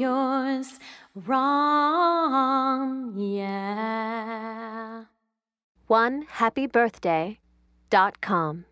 yours wrong, yeah. One happy birthday dot com.